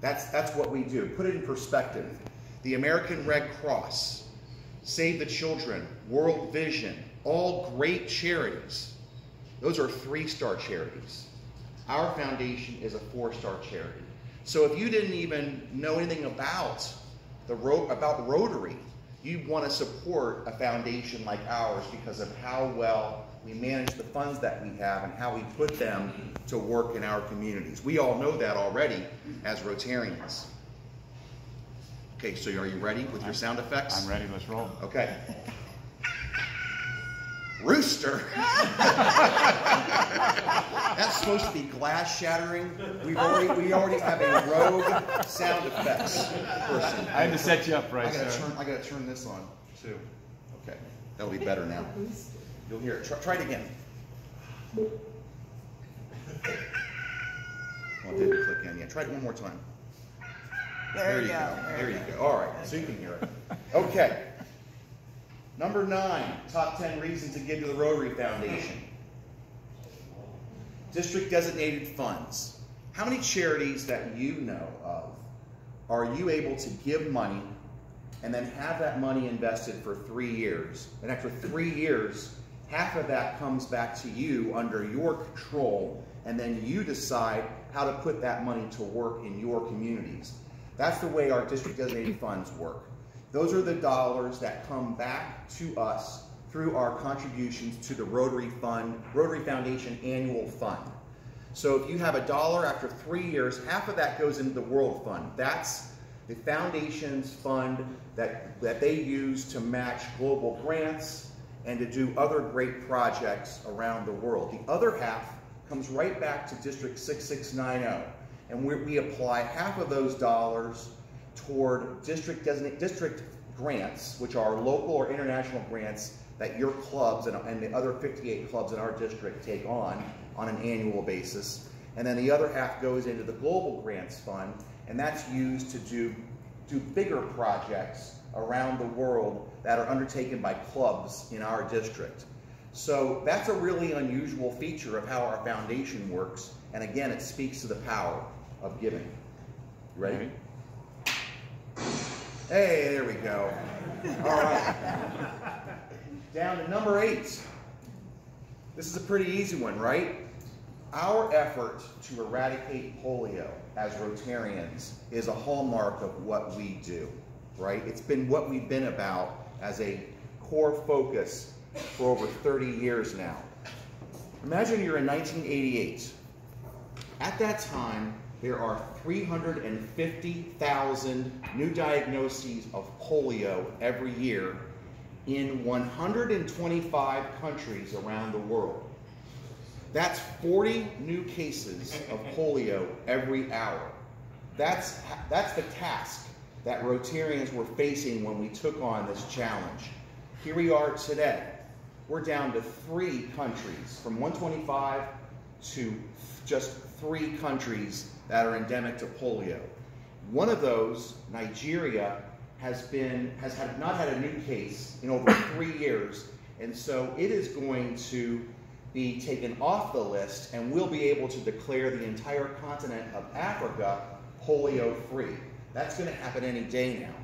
That's, that's what we do. Put it in perspective. The American Red Cross, Save the Children, World Vision, all great charities. Those are three-star charities. Our foundation is a four-star charity. So if you didn't even know anything about the ro- about Rotary, you want to support a foundation like ours because of how well we manage the funds that we have and how we put them to work in our communities. We all know that already as Rotarians. Okay, so are you ready with your sound effects? I'm ready, let's roll. Okay. Rooster. That's supposed to be glass shattering. We've already we already have a rogue sound effects person. I had to set you up I right, gotta turn I gotta turn this on too. Okay. That'll be better now. You'll hear it. Try, try it again. Oh, it didn't click in yet. Try it one more time. There, you go. go. There you go. All right, so you can hear it. Okay. Number nine, top 10 reasons to give to the Rotary Foundation. District designated funds. How many charities that you know of are you able to give money and then have that money invested for three years? And after three years, half of that comes back to you under your control, and then you decide how to put that money to work in your communities. That's the way our district designated funds work. Those are the dollars that come back to us through our contributions to the Rotary Fund, Rotary Foundation Annual Fund. So if you have a dollar after three years, half of that goes into the World Fund. That's the foundation's fund that, that they use to match global grants and to do other great projects around the world. The other half comes right back to District 6690. And we, we apply half of those dollars toward district district grants, which are local or international grants that your clubs and, and the other 58 clubs in our district take on on an annual basis. And then the other half goes into the Global Grants Fund, and that's used to do, do bigger projects around the world that are undertaken by clubs in our district. So that's a really unusual feature of how our foundation works. And again, it speaks to the power of giving. You ready? Hey, there we go. All right. Down to number eight. This is a pretty easy one, right? Our effort to eradicate polio as Rotarians is a hallmark of what we do, right? It's been what we've been about as a core focus for over 30 years now. Imagine you're in 1988. At that time, there are 350,000 new diagnoses of polio every year in 125 countries around the world. That's 40 new cases of polio every hour. That's, that's the task that Rotarians were facing when we took on this challenge. Here we are today. We're down to three countries, from 125 to just three countries that are endemic to polio. One of those, Nigeria, has been has had not had a new case in over three years, and so it is going to be taken off the list, and we'll be able to declare the entire continent of Africa polio free. That's going to happen any day now.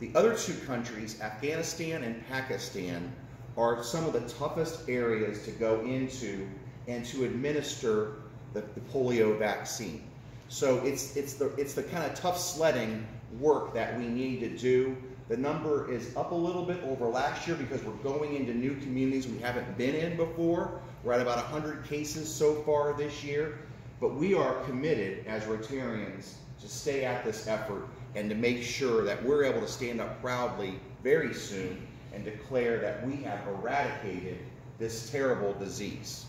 The other two countries, Afghanistan and Pakistan, are some of the toughest areas to go into and to administer the, the polio vaccine. So it's, it's, the, it's the kind of tough sledding work that we need to do. The number is up a little bit over last year because we're going into new communities we haven't been in before. We're at about 100 cases so far this year. But we are committed as Rotarians to stay at this effort and to make sure that we're able to stand up proudly very soon and declare that we have eradicated this terrible disease.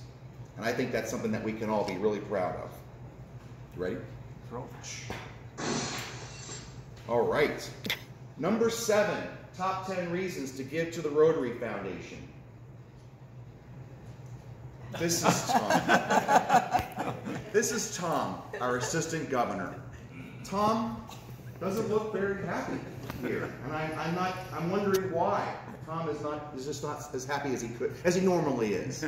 And I think that's something that we can all be really proud of. You ready? All right. Number seven, top 10 reasons to give to the Rotary Foundation. This is Tom. this is Tom, our assistant governor. Tom doesn't look very happy here, and I, I'm not. I'm wondering why. Tom is not is just not as happy as he could as he normally is.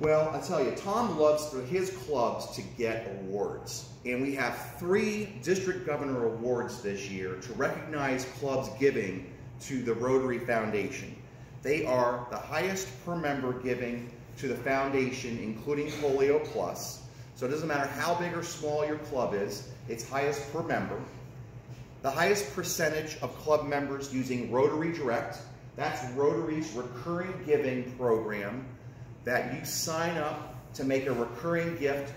Well, I tell you, Tom loves for his clubs to get awards. And we have three district governor awards this year to recognize clubs giving to the Rotary Foundation. They are the highest per member giving to the foundation, including Polio Plus. So it doesn't matter how big or small your club is, it's highest per member. The highest percentage of club members using Rotary Direct, that's Rotary's recurring giving program that you sign up to make a recurring gift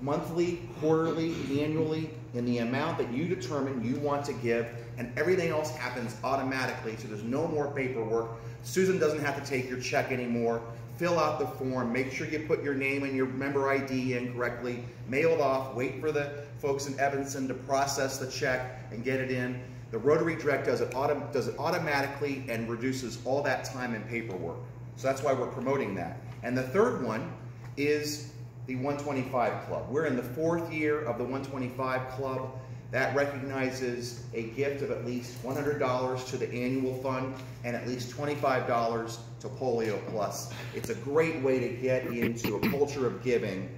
monthly, quarterly, annually, in the amount that you determine you want to give, and everything else happens automatically, so there's no more paperwork. Susan doesn't have to take your check anymore. Fill out the form, make sure you put your name and your member ID in correctly, mail it off, wait for the folks in Evanston to process the check and get it in. The Rotary Direct does it, auto, does it automatically and reduces all that time and paperwork. So that's why we're promoting that. And the third one is the 125 Club. We're in the fourth year of the 125 Club. That recognizes a gift of at least $100 to the annual fund and at least $25 to Polio Plus. It's a great way to get into a culture of giving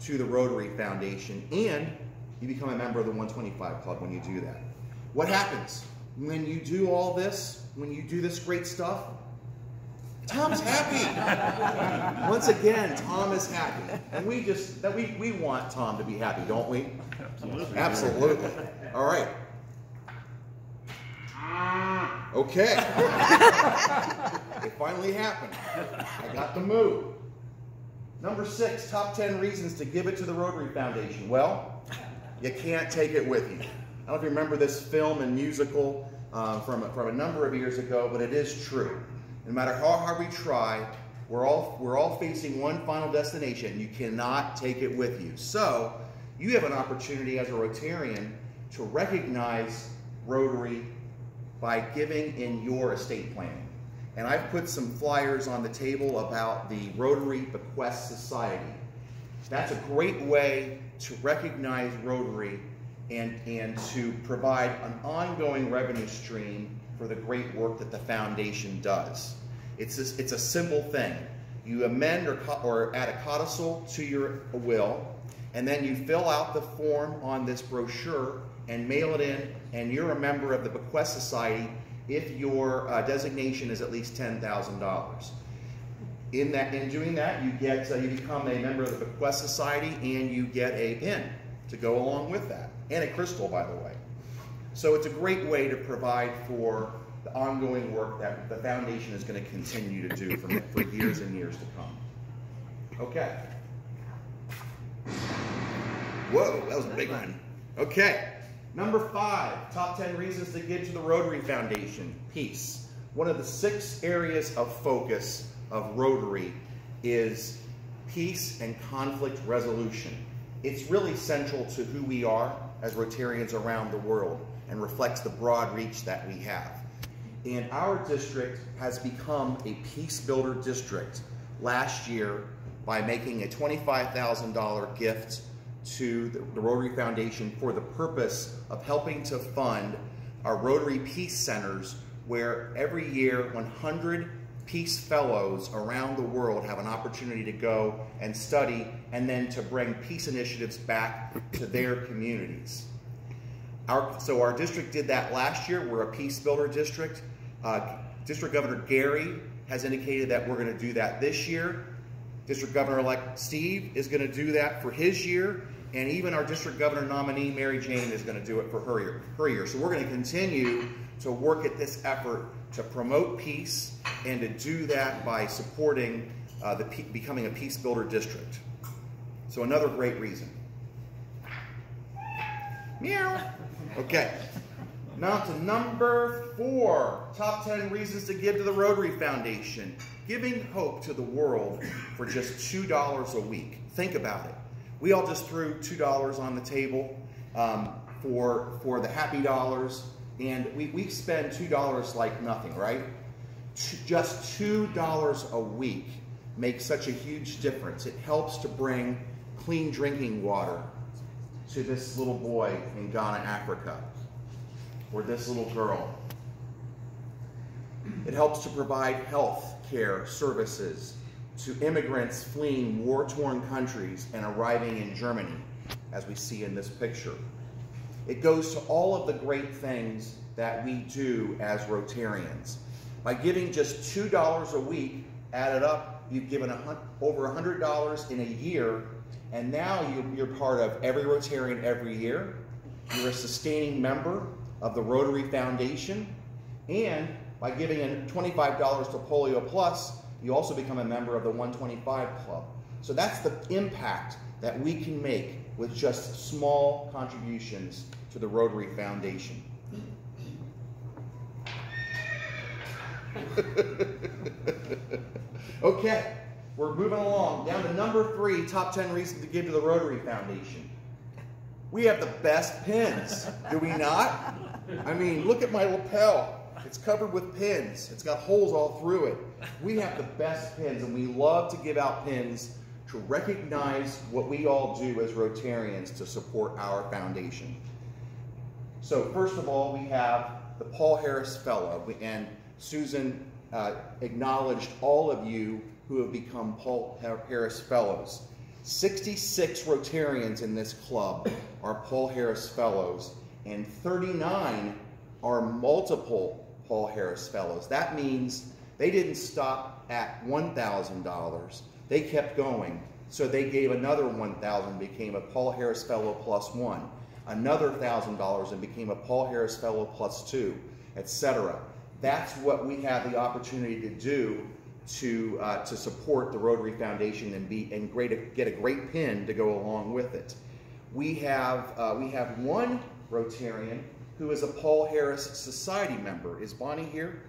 to the Rotary Foundation and you become a member of the 125 Club when you do that. What happens when you do all this, when you do this great stuff? Tom's happy. Once again, Tom is happy. And we just, that we, we want Tom to be happy, don't we? Absolutely. Absolutely. All right. Okay. it finally happened. I got the move. Number six, top 10 reasons to give it to the Rotary Foundation. Well, you can't take it with you. I don't know if you remember this film and musical uh, from, from a number of years ago, but it is true. No matter how hard we try, we're all, we're all facing one final destination. You cannot take it with you. So you have an opportunity as a Rotarian to recognize Rotary by giving in your estate planning. And I've put some flyers on the table about the Rotary Bequest Society. That's a great way to recognize Rotary and, and to provide an ongoing revenue stream for the great work that the foundation does. It's, it's a simple thing. You amend or, or add a codicil to your will, and then you fill out the form on this brochure and mail it in, and you're a member of the Bequest Society if your uh, designation is at least $10,000. In that, in doing that, you get uh, you become a member of the Bequest Society, and you get a pin to go along with that, and a crystal, by the way. So it's a great way to provide for the ongoing work that the foundation is going to continue to do for, for years and years to come. Okay. Whoa, that was a big one. Okay. Number five, top 10 reasons to give to the Rotary Foundation. Peace. One of the six areas of focus of Rotary is peace and conflict resolution. It's really central to who we are as Rotarians around the world and reflects the broad reach that we have. And our district has become a peace builder district last year by making a $25,000 gift to the Rotary Foundation for the purpose of helping to fund our Rotary Peace Centers where every year 100 Peace Fellows around the world have an opportunity to go and study and then to bring peace initiatives back to their communities. Our, so our district did that last year. We're a peace builder district. Uh, district Governor Gary has indicated that we're going to do that this year. District Governor-elect Steve is going to do that for his year. And even our district governor nominee, Mary Jane, is going to do it for her year. Her year. So we're going to continue to work at this effort to promote peace and to do that by supporting uh, the becoming a peace builder district. So another great reason. Meow. Okay. Now to number four, top 10 reasons to give to the Rotary Foundation. Giving hope to the world for just $2 a week. Think about it. We all just threw $2 on the table um, for, for the happy dollars, and we, we spend $2 like nothing, right? Just $2 a week makes such a huge difference. It helps to bring clean drinking water to this little boy in Ghana, Africa, or this little girl. It helps to provide health care services to immigrants fleeing war-torn countries and arriving in Germany, as we see in this picture. It goes to all of the great things that we do as Rotarians. By giving just $2 a week, added up, you've given a, over $100 in a year, and now you're, you're part of every Rotarian every year. You're a sustaining member of the Rotary Foundation, and by giving in $25 to Polio Plus, you also become a member of the 125 Club. So that's the impact that we can make with just small contributions to the Rotary Foundation. okay, we're moving along. Down to number three, top 10 reasons to give to the Rotary Foundation. We have the best pins, do we not? I mean, look at my lapel. It's covered with pins. It's got holes all through it. We have the best pins, and we love to give out pins to recognize what we all do as Rotarians to support our foundation. So first of all, we have the Paul Harris Fellow, and Susan uh, acknowledged all of you who have become Paul Harris Fellows. 66 Rotarians in this club are Paul Harris Fellows, and 39 are multiple Paul Harris Fellows. That means they didn't stop at $1,000. They kept going. So they gave another $1,000, became a Paul Harris Fellow plus one, another $1,000 and became a Paul Harris Fellow plus two, etc. That's what we have the opportunity to do to, uh, to support the Rotary Foundation and, be, and great, get a great pin to go along with it. We have, uh, we have one Rotarian who is a Paul Harris Society member. Is Bonnie here?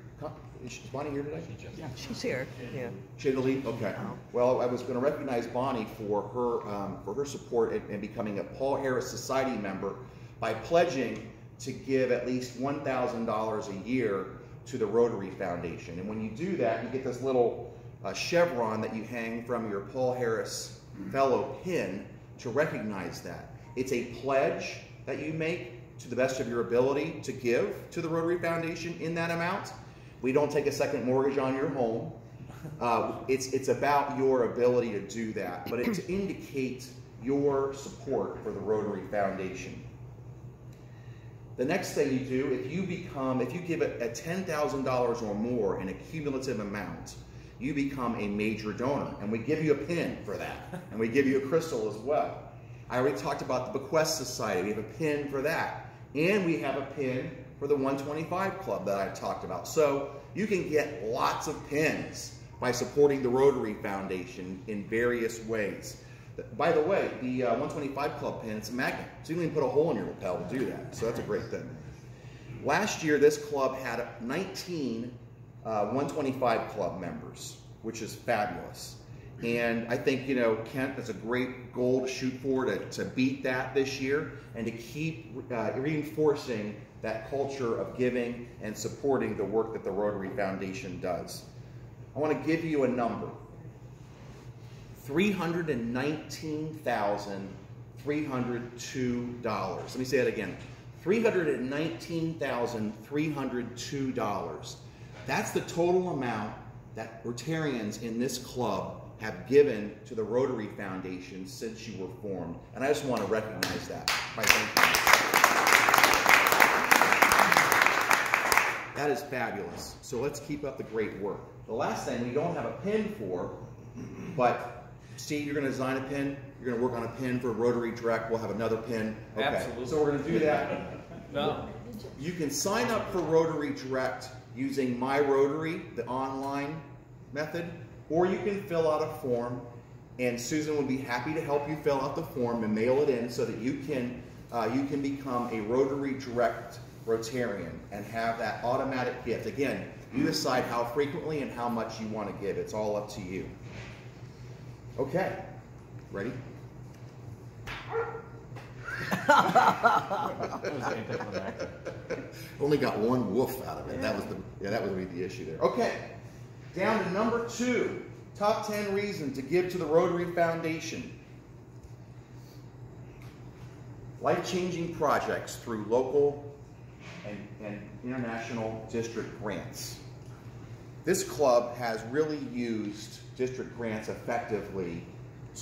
Is Bonnie here today? Yeah, she's here. Yeah. She had to leave. Okay. Well, I was going to recognize Bonnie for her um, for her support and, and becoming a Paul Harris Society member by pledging to give at least one thousand dollars a year to the Rotary Foundation. And when you do that, you get this little uh, chevron that you hang from your Paul Harris Fellow pin to recognize that. It's a pledge that you make to the best of your ability to give to the Rotary Foundation in that amount. We don't take a second mortgage on your home. Uh, it's, it's about your ability to do that, but it to indicate your support for the Rotary Foundation. The next thing you do, if you become, if you give it a $10,000 or more in a cumulative amount, you become a major donor. And we give you a pin for that. And we give you a crystal as well. I already talked about the Bequest Society. We have a pin for that. And we have a pin for the 125 Club that I talked about. So you can get lots of pins by supporting the Rotary Foundation in various ways. By the way, the uh, 125 Club pin, it's a magnet. So you can even put a hole in your lapel to do that. So that's a great thing. Last year, this club had 19 uh, 125 Club members, which is fabulous. And I think, you know, Kent, that's a great goal to shoot for, to, to beat that this year, and to keep uh, reinforcing that culture of giving and supporting the work that the Rotary Foundation does. I want to give you a number. $319,302. Let me say that again. $319,302. That's the total amount that Rotarians in this club have given to the Rotary Foundation since you were formed. And I just want to recognize that. That is fabulous. So let's keep up the great work. The last thing we don't have a pin for, but Steve, you're going to design a pin. You're going to work on a pin for Rotary Direct. We'll have another pin. Okay. Absolutely. So we're going to do that. No. You can sign up for Rotary Direct using My Rotary, the online method, or you can fill out a form and Susan would be happy to help you fill out the form and mail it in so that you can uh, you can become a Rotary Direct Rotarian and have that automatic gift. Again, you decide how frequently and how much you want to give. It's all up to you. Okay, ready? Only got one woof out of it. Yeah. That was the yeah, that was the issue there. Okay, down to number two. Top 10 reasons to give to the Rotary Foundation. Life-changing projects through local and, and international district grants. This club has really used district grants effectively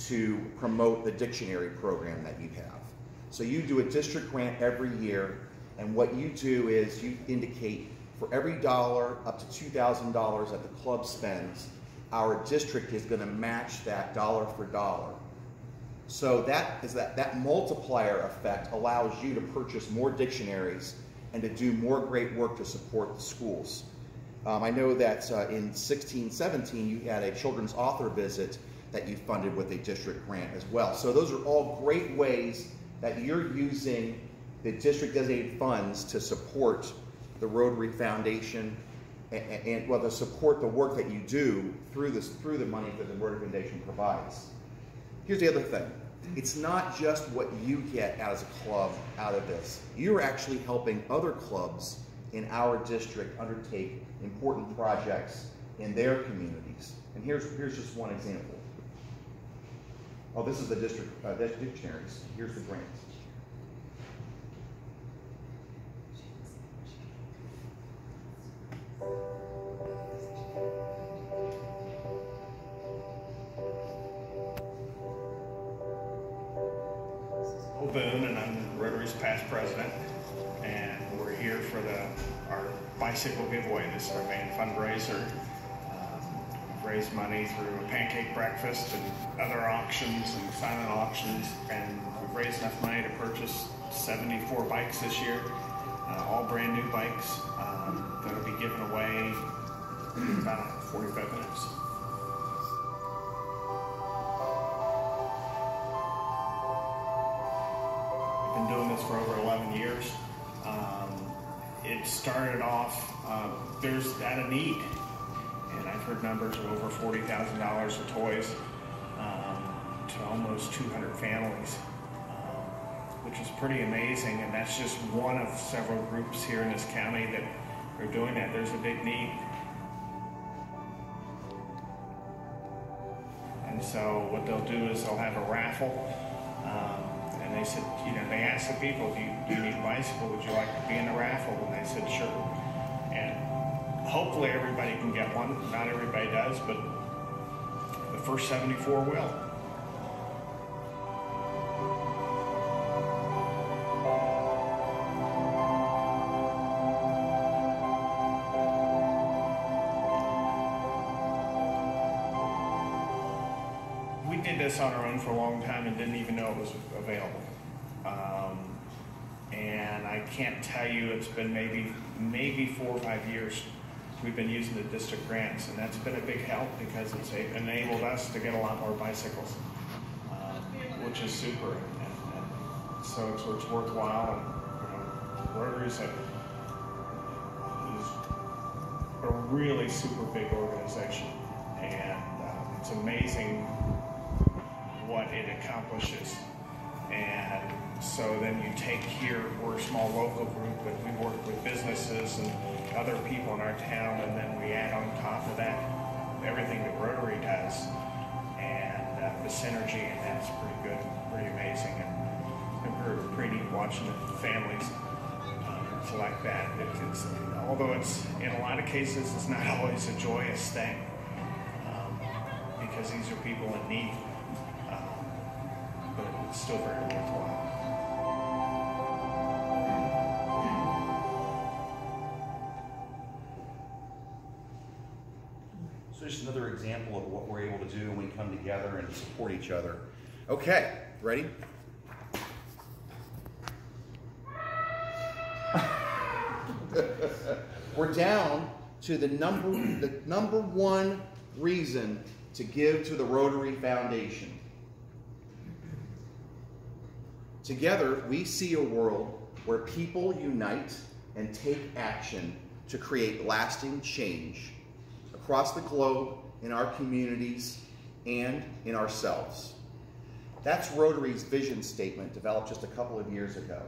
to promote the dictionary program that you have. So you do a district grant every year, and what you do is you indicate for every dollar up to $2,000 that the club spends, our district is going to match that dollar for dollar. So that is that that multiplier effect allows you to purchase more dictionaries and to do more great work to support the schools. Um, I know that uh, in 1617 you had a children's author visit that you funded with a district grant as well. So those are all great ways that you're using the district designated funds to support the Rotary Foundation and, and, well to support the work that you do through this through the money that the Rotary Foundation provides. Here's the other thing. It's not just what you get as a club out of this. You're actually helping other clubs in our district undertake important projects in their communities. And here's, here's just one example. Oh, this is the district uh, dictionaries. Here's the grants. Boone, is our main fundraiser. Um, we've raised money through a pancake breakfast and other auctions and silent auctions, and we've raised enough money to purchase 74 bikes this year, uh, all brand new bikes um, that will be given away in about 45 minutes. I've been doing this for over 11 years. Um, it started off, uh, there's at a need, and I've heard numbers of over $40,000 of toys um, to almost 200 families, um, which is pretty amazing, and that's just one of several groups here in this county that are doing that. There's a big need. And so what they'll do is they'll have a raffle. Um, and they said, you know, they asked the people, do you, do you need a bicycle? Would you like to be in the raffle? And they said, sure. Hopefully everybody can get one. Not everybody does, but the first 74 will. We did this on our own for a long time and didn't even know it was available. Um, and I can't tell you, it's been maybe maybe four or five years we've been using the district grants, and that's been a big help because it's enabled us to get a lot more bicycles, uh, which is super. And, and so it's, it's, worthwhile. And you know, Rotary's a, is a really super big organization, and uh, it's amazing what it accomplishes. And so then you take here, we're a small local group, but we work with businesses and other people in our town, and then we add on top of that everything that Rotary does. And uh, the synergy, and that's pretty good, pretty amazing. And, we're pretty neat watching the families um, that. It, it's, although it's, in a lot of cases, it's not always a joyous thing um, because these are people in need but it's still very worthwhile. Example of what we're able to do when we come together and support each other. Okay, ready? we're down to the number the number one reason to give to the Rotary Foundation. Together, we see a world where people unite and take action to create lasting change across the globe, in our communities, and in ourselves. That's Rotary's vision statement developed just a couple of years ago.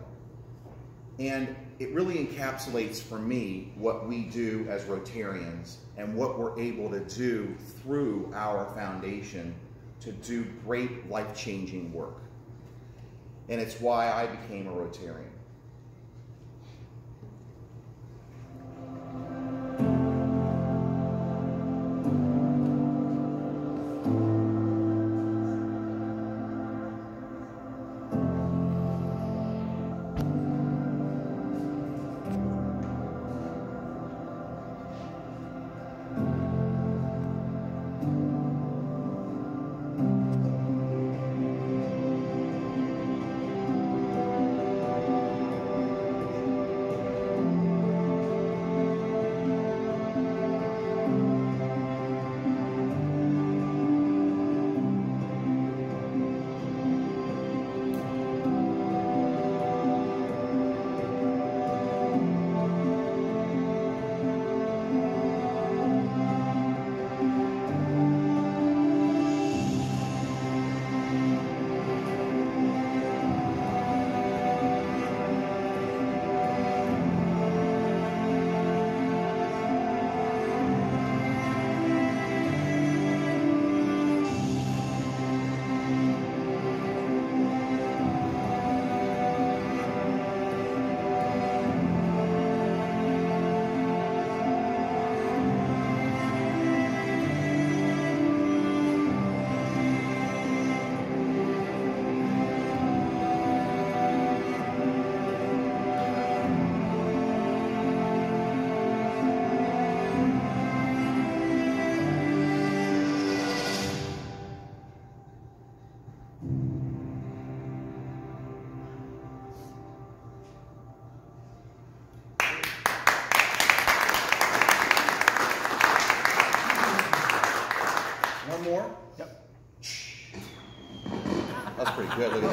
And it really encapsulates for me what we do as Rotarians and what we're able to do through our foundation to do great life-changing work and it's why I became a Rotarian. Good,